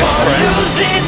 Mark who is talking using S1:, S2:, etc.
S1: for losing